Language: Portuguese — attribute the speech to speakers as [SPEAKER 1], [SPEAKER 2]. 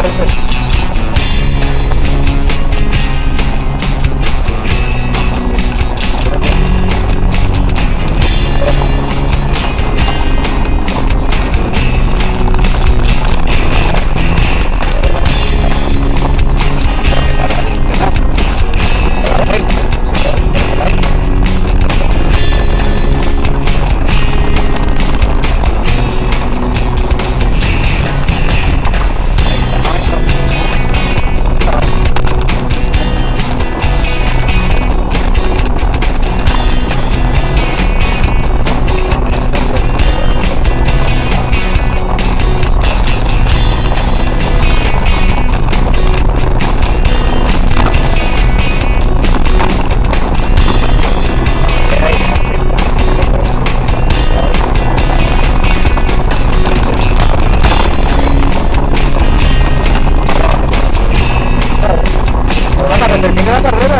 [SPEAKER 1] Thank you.
[SPEAKER 2] la